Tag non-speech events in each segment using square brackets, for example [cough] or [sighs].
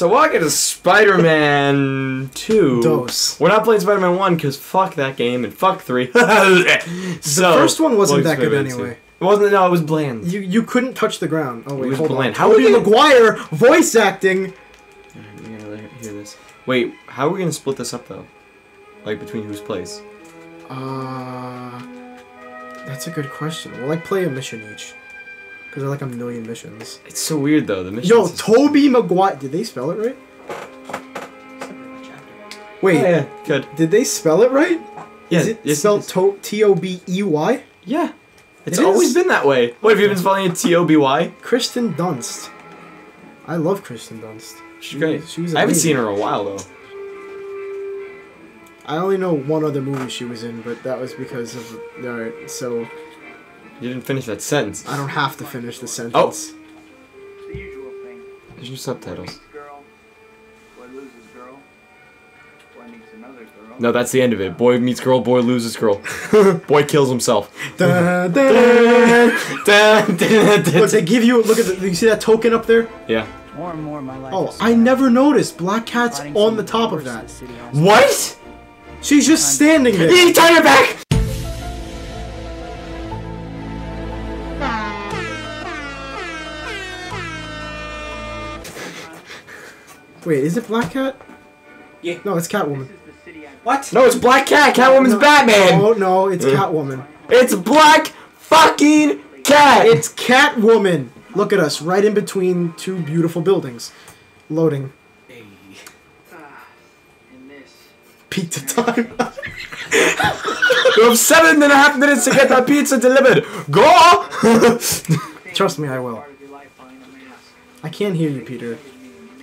normally. All right, so welcome to Spider-Man Two. Dos. We're not playing Spider-Man One because fuck that game and fuck three. [laughs] so the first one wasn't that good anyway. It wasn't. No, it was bland. You you couldn't touch the ground. Oh wait, was hold bland. on. How Tobey Maguire voice acting. Gonna hear this. Wait, how are we gonna split this up though? Like between whose place? Uh, that's a good question. We'll like play a mission each, because there are like a million missions. It's so weird though. The mission. Yo, Tobey Maguire. Did they spell it right? Wait, Oh, yeah, good. did they spell it right? Yeah, Is it yes, spelled yes. to- T O B E Y? Yeah. It's It always is. been that way. What have you been spelling it T O B Y? Kristen Dunst. I love Kristen Dunst. She's great. She was I haven't seen her in a while though. I only know one other movie she was in, but that was because of. Alright, so You didn't finish that sentence. I don't have to finish the sentence. Oh. The usual thing. There's your subtitles. Meets girl, boy loses girl, boy meets another girl. No, that's the end of it. Boy meets girl, boy loses girl. [laughs] boy kills himself. Da, da. [laughs] Dun, dun, dun, Look, they give you. A look at the. You see that token up there? Yeah. More and more, my life. Oh, I never noticed. Black Cat's on the top of that. the city has. What? She's just standing there. You turn it back! Wait, is it Black Cat? Yeah. No, it's Catwoman. This is the city I What? No, it's Black Cat. Catwoman's No. Batman. Oh no, it's mm. Catwoman. It's Black fucking Cat. It's Catwoman. Look at us, right in between two beautiful buildings. Loading. Hey. in. Peak to time. [laughs] You have seven and a half minutes to get that pizza delivered. Go! [laughs] Trust me, I will. Part of your life behind a mask. I can't hear you, Peter.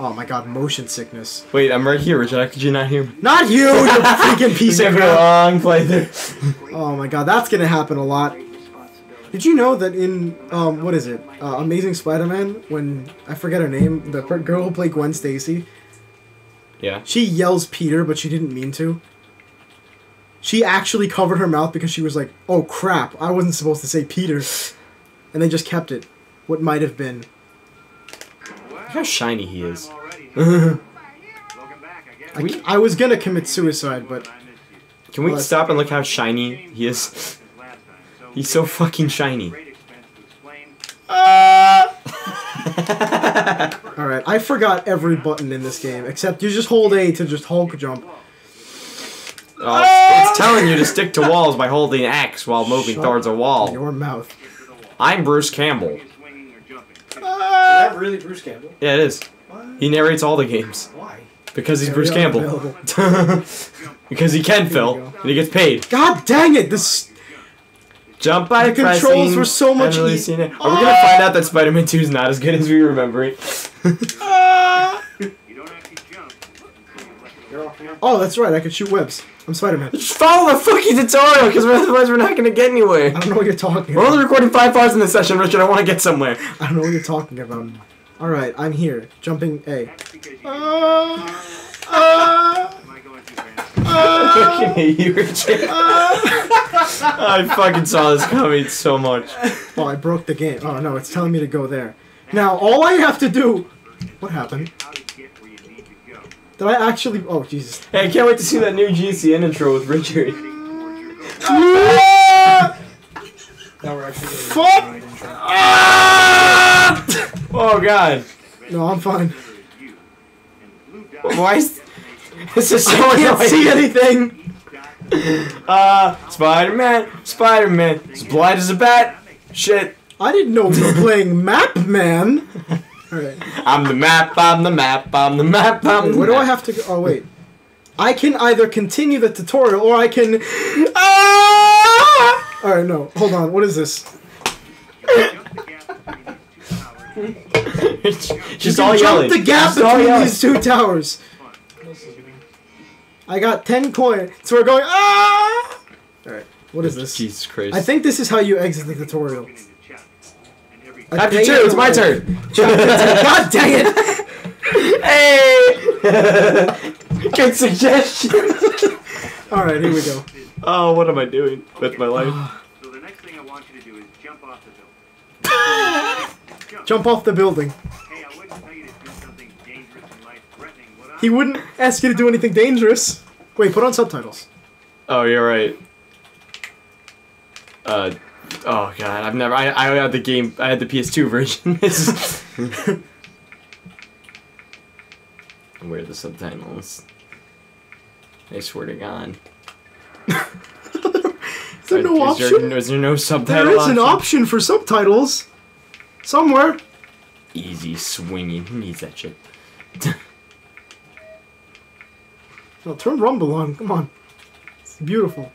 Oh my god, motion sickness. Wait, I'm right here, Richard. Could you not hear me? Not you, you [laughs] freaking piece of a crap. long playthrough. Oh my god, that's gonna happen a lot. Did you know that in um what is it? Uh, Amazing Spider-Man when I forget her name, the per- girl who played Gwen Stacy, Yeah. she yells Peter, but she didn't mean to. She actually covered her mouth because she was like, "Oh crap, I wasn't supposed to say Peter," and they just kept it. What might have been. Look how shiny he is. [laughs] I. I, was gonna commit suicide, but Can we stop and look how shiny he is? [laughs] He's so fucking shiny. Great expense to explain. all right. I forgot every button in this game except you just hold A to just Hulk jump. Oh, it's, it's telling you to stick to walls by holding X while moving Shut towards a wall. Your mouth. I'm Bruce Campbell. Swinging or jumping. Is that really Bruce Campbell? Yeah, it is. What? He narrates all the games Why? because he's Very Bruce Campbell. [laughs] because he can, Phil, and he gets paid. God dang it! This Jump by The controls were so much e- it. Are we gonna ah! find out that Spider-Man 2 is not as good as we remember it? [laughs] Ah! You're off now. Oh, that's right. I could shoot webs. I'm Spider-Man. Just follow the fucking tutorial, because otherwise we're not gonna get anywhere. I don't know what you're talking about. We're only recording five parts in this session, Richard. I want to get somewhere. I don't know what you're talking about. All right, I'm here. Jumping A. That's because you Uh, uh, am I going too fast? I can hate you, Richard. I fucking saw this coming so much. oh, I broke the game. Oh no, it's telling me to go there. Now all I have to do. What happened? How to get where you need to go. Did I actually? Oh Jesus. Hey, I can't wait to see that new GCN intro with Richard. Towards your goal. Now we're actually getting Fuck! the intro. Oh god. No, I'm fine. You. And blue dot. Why is this is so I can't annoying. see anything. Dot. [laughs] Uh, Spider-Man, Spider-Man, as blind as a bat. Shit, I didn't know we were playing Map Man. [laughs] All right. I'm the map, I'm the map, I'm the map, I'm the Where do I have to go? Oh wait. I can either continue the tutorial or I can. Ah! All right, no. Hold on. What is this? [laughs] Jump the gap between these two towers. Just You can all jump yelling. the gap all between these two towers. I got ten coins, so we're going. Ah! All right. What is this? Jesus Christ. I think this is how you exit the tutorial. Into chapter. And every A Chapter day two, it's my turn. [laughs] [laughs] God dang it! Hey! Good suggestion. [laughs] All right, here we go. oh, what am I doing with my life? [sighs] So the next thing I want you to do is jump off the building. jump. Jump off the building. Hey, I wouldn't tell you to do something He wouldn't ask you to do anything dangerous. Wait, put on subtitles. Oh, you're right. Uh, oh god, I've never. I, I had the game. I had the PS2 [laughs] version. [laughs] Where are the subtitles? I swear to God. [laughs] Is there no is option? There, is there no subtitle? There is an option for subtitles. Somewhere. Easy swinging. Who needs that shit? No, turn Rumble on. Come on. It's beautiful.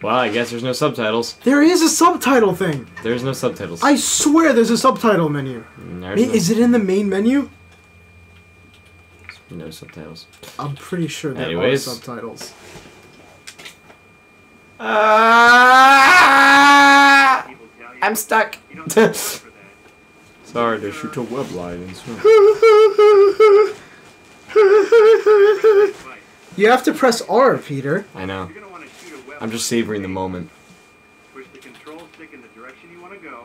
Well, I guess there's no subtitles. There is a subtitle thing. There's no subtitles. I swear there's a subtitle menu. There's Ma- Is it in the main menu? no, no subtitles. I'm pretty sure there Anyways. are subtitles. Ah! People tell you I'm stuck. you don't have time for that. Sorry to shoot a web lines. Fight. You have to press R, Peter. I know. I'm just savoring the moment. Push the control stick in the direction you want to go,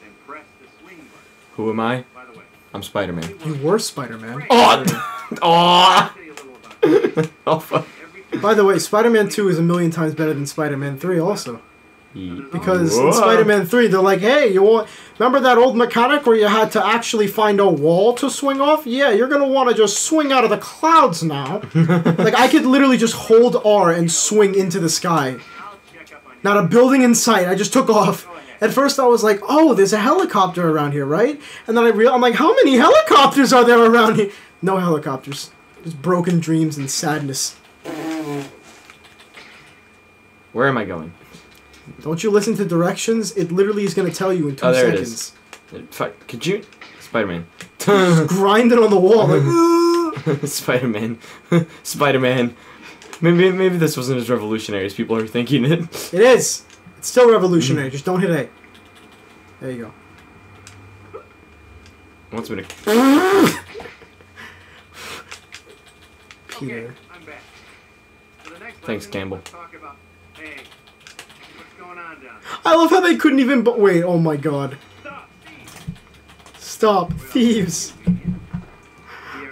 then press the swing button. Who am I? By the way, I'm Spider-Man. You were Spider-Man. Oh! Oh! I'll tell you a little about this. [laughs] oh fuck. By the way, Spider-Man 2 is a million times better than Spider-Man 3 also. Ye- Because in Spider-Man 3, they're like, hey, you want... Remember that old mechanic where you had to actually find a wall to swing off? Yeah, you're gonna want to just swing out of the clouds now. [laughs] like, I could literally just hold R and swing into the sky. I'll check up on you. Not a building in sight. I just took off. At first, I was like, "Oh, there's a helicopter around here, right?" And then I real, I'm like, "How many helicopters are there around here?" No helicopters. Just broken dreams and sadness. Where am I going? Don't you listen to directions? It literally is gonna tell you in two Oh, there it seconds. is. Uh, Fuck. Could you? Spider-Man. [laughs] Grind it on the wall. Like, [laughs] Spider-Man. [laughs] Spider-Man. Maybe maybe this wasn't as revolutionary as people are thinking it. it is. It's still revolutionary. Just don't hit A. There you go. Wants me to. Peter. Okay, I'm back. The next Thanks, Campbell. talk about, hey, what's going on down there? I love how they couldn't even. but Wait. Oh my God. Stop! Thieves. We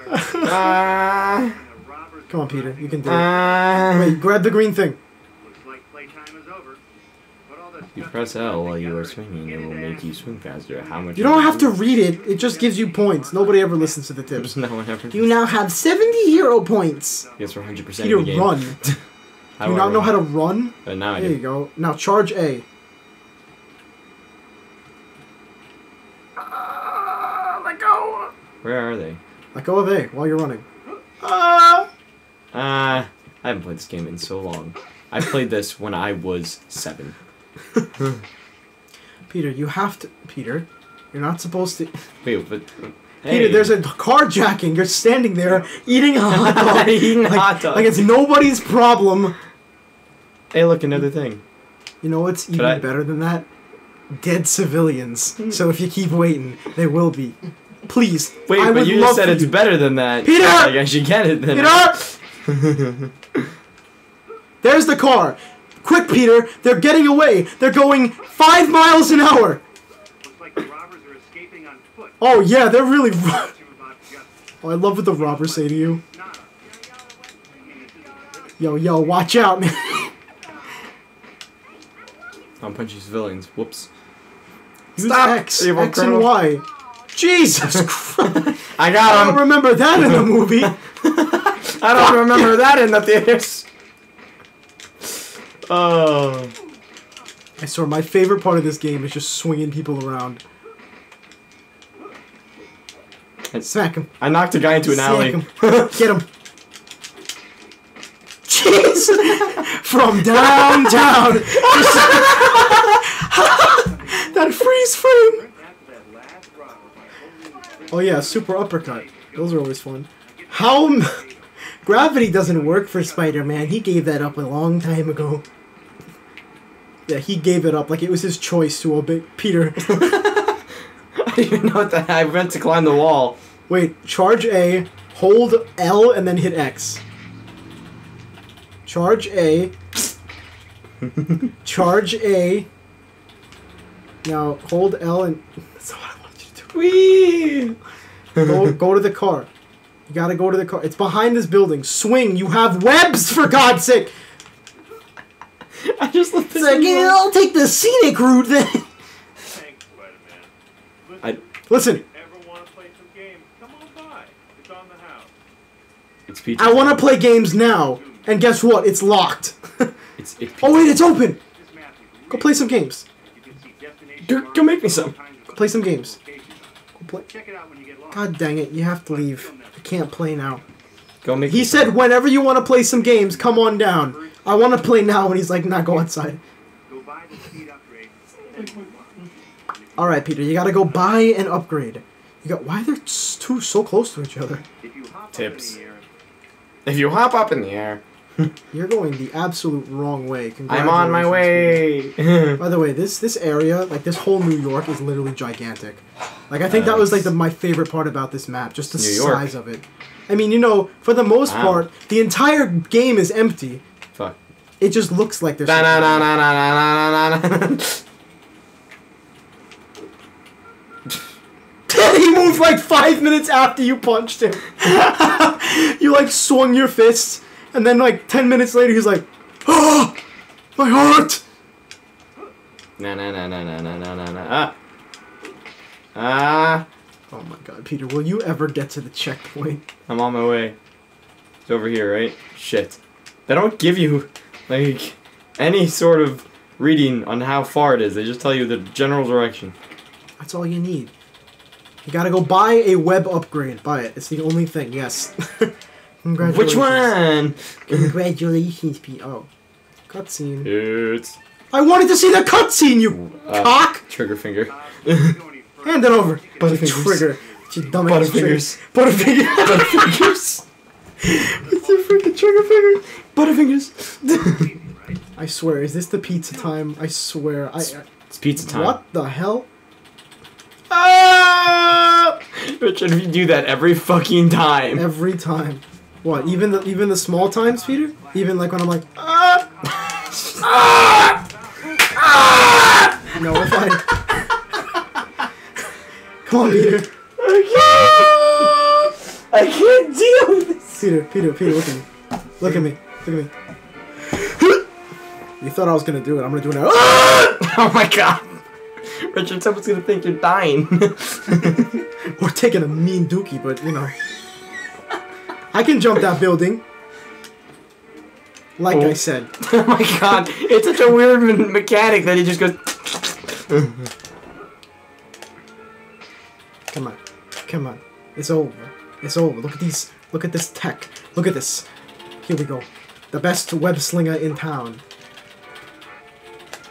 are Ah. the robbers Come on, Peter. You can do it. Ah. Wait. Grab the green thing. Looks like playtime is over. Put all this You press L while you are swinging. It will make you swing faster. How much? You don't have to read it. It just gives you points. Nobody ever listens to the [laughs] tips. No one ever. You now have 70 hero points. Yes, we're 100 percent Peter, of the run. [laughs] Do you do I not know run? how to run? Uh, now I There you go. Now charge A. Where are they? Let go of A while you're running. Ah! Ah, I haven't played this game in so long. I played this when I was seven. [laughs] Peter, you have to. Peter, you're not supposed to. [laughs] Wait, but Peter, there's a carjacking. You're standing there eating a hot dog. [laughs] Eating like, hot dog. Like it's nobody's problem. Hey, look, another thing. You know what's even I- better than that? Dead civilians. So if you keep waiting, they will be. Please. Wait, I but you just said it's you- better than that. Peter! Like, I should get it then. Peter! [laughs] [laughs] There's the car. Quick, Peter. They're getting away. They're going five miles an hour. Looks like the robbers are escaping on foot. Oh, yeah, they're really. ru- Talk to him about justice. Oh, I love what the robbers say to you. Not us. I mean, this isn't Yo, yo, watch out, man. I'm punching civilians. Whoops. Use Stop, X, X and. Y. Jesus [laughs] Christ. I I got don't remember that in the movie. [laughs] I don't remember that in the theaters. Oh. I swear, my favorite part of this game is just swinging people around. And smack him. I knocked a guy into an Smack alley. him. [laughs] Get him. Jeez. From downtown. that freeze frame. after that last robber by holding Oh yeah, super uppercut. Those are always fun. How m- [laughs] gravity doesn't work for Spider-Man. He gave that up a long time ago. Yeah, he gave it up like it was his choice to obey Peter. [laughs] I didn't know what that. I meant to climb the wall. Wait, charge A, hold L, and then hit X. Charge A. [laughs] charge A. Now hold L and. Whee! Go, go to the car. You gotta go to the car. It's behind this building. Swing. You have webs, for God's sake. I just looked It's like, yeah, I'll take the scenic route then. Thanks, Spider-Man. I- Listen, If you ever want to play some games, come on by. It's on the house. It's Peach. I want to play games now. And guess what? It's locked. It's, it's oh, wait, it's open. This map is Go play some games. You can see destination Go- make me some. and all kinds of Play some games. locations on it. Go play. Check it out when you get lost. God dang it, you have to leave. I can't play now. Go make. He me said, whenever you want to play some games, come on down. I want to play now, and he's like, nah, go outside. Go buy the speed upgrade and then move on. Alright, Peter, you gotta go buy an upgrade. You got. Why they're s- two so close to each other? If you hop Tips. up in the air, If you hop up in the air, [laughs] You're going the absolute wrong way. I'm on my way. [laughs] By the way, this this area, like this whole New York, is literally gigantic. Like I think that was like the, my favorite part about this map, just the New York. size of it. I mean, you know, for the most Wow. part, the entire game is empty. Fuck. It just looks like there's. Something na there. na na na na na na. he moved like five minutes after you punched him. [laughs] you like swung your fist, and then like ten minutes later, he's like, "Oh, my heart." Na na na na na na na na ah ah. Oh my God, Peter, will you ever get to the checkpoint? I'm on my way. It's over here, right? Shit. They don't give you like any sort of reading on how far it is. They just tell you the general direction. That's all you need. You gotta go buy a web upgrade. Buy it. It's the only thing. Yes. [laughs] Congratulations. Which one? Congratulations, Pete. Oh, cutscene. It's I wanted to see the cutscene. You uh, cock. trigger finger. before you go any further, Hand it over. Butterfingers. Trigger. You dumbass trigger. Butterfingers. Butterfinger. [laughs] Butterfingers. It's a freaking trigger finger. Butterfingers. I swear, is this the pizza time? I swear. I. I It's pizza time. what the hell? Ah! Richard, if you do that every fucking time. Every time. What? Even the even the small times, Peter? Even like when I'm like, ah! ah, ah. No, we're fine. Come on, Peter. I can't deal with this. Peter, Peter, Peter, look at me. Look at me. Look at me. You thought I was gonna do it. I'm gonna do it now. [laughs] Oh my god. Richard, someone's gonna think you're dying. [laughs] We're taking a mean dookie, but you know. I can jump that building. Like I Oh. said. [laughs] oh my god. It's such a weird me- mechanic that he just goes. Come on. Come on. It's over. It's over. Look at these. Look at this tech. Look at this. Here we go. The best web slinger in town.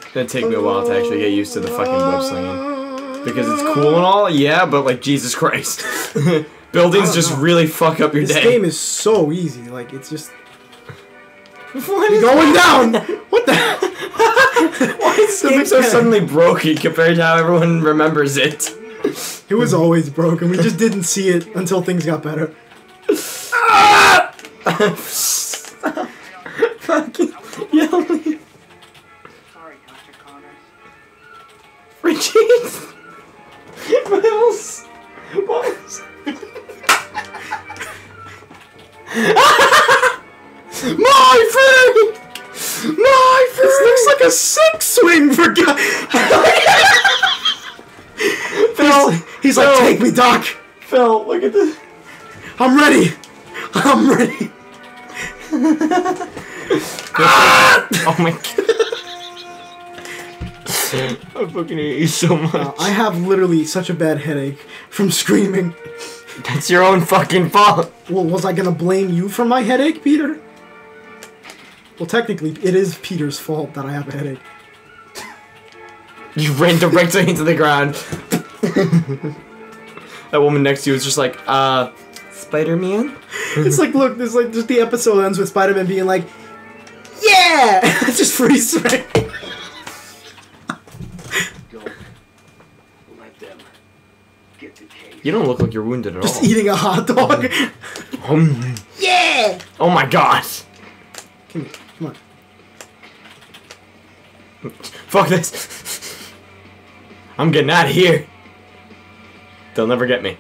It's gonna take me a while to actually get used to the fucking web slinging. Because it's cool and all, yeah, but like, Jesus Christ. [laughs] Buildings just know. really fuck up your This day. This game is so easy. Like it's just [laughs] [laughs] [laughs] what is going down. What the? Why is this game so suddenly broken compared to how everyone remembers it? It was always broken. We just didn't see it until things got better. Fucking yelling. Sorry, Dr. Connors. Richie! Miles! Miles! [laughs] My friend! My friend! This looks like a six swing for God. [laughs] Phil! He's, he's like, take me, Doc. Phil, look at this. I'm ready. I'm ready. ah! [laughs] Oh my god. I fucking hate you so much. Uh, I have literally such a bad headache from screaming. That's your own fucking fault. Well, was I gonna blame you for my headache, Peter? Well, technically, it is Peter's fault that I have a headache. You ran directly into the ground. that woman next to you is just like, uh, Spider Man? It's like, look, this like just the episode ends with Spider-Man being like, "Yeah," [laughs] just freeze frame. You don't look like you're wounded at Just all. Just eating a hot dog. [laughs] Um, yeah. oh my god. Come here, come on. Fuck this. I'm getting out of here. They'll never get me.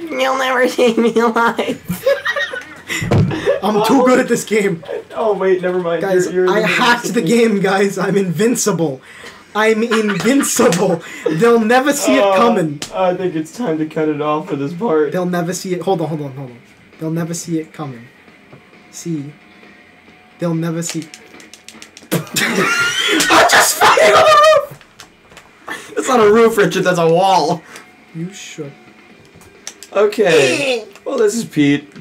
You'll never take me alive. [laughs] I'm too good at this game. Oh wait, never mind. Guys, You're- you're I hacked the game, guys. I'm invincible. I'm invincible. They'll never see it Oh, coming. I think it's time to cut it off for this part. They'll never see it. Hold on, hold on, hold on. They'll never see it coming. See. They'll never see. [laughs] I'm just fighting on the roof! That's not a roof, Richard. That's a wall. You should. Okay. Well, this is Pete.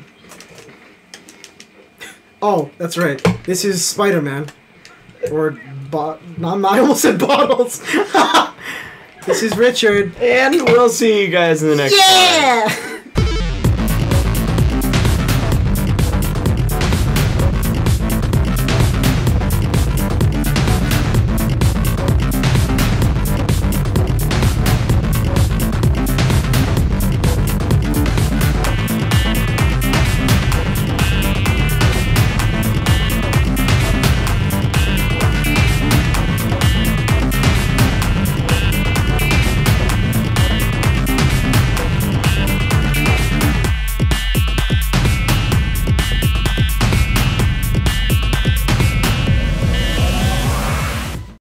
Oh, that's right. This is Spider Man. Or. Bo- no, I [laughs] almost said bottles. [laughs] this is Richard. And we'll see you guys in the next. Yeah!